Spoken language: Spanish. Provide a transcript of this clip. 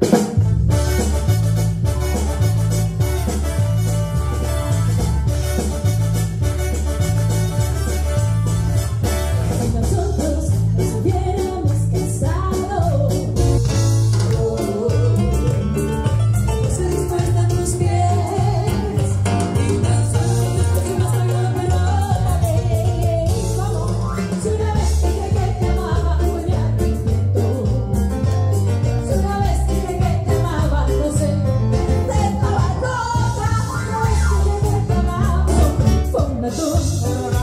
Bye. Dios.